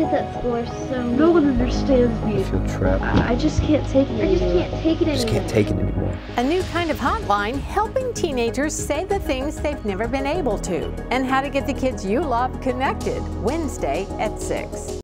kids at school are so. No one understands me. I feel trapped. I, I just can't take it I just can't take it I just can't take it anymore. A new kind of hotline helping teenagers say the things they've never been able to, and how to get the kids you love connected. Wednesday at 6.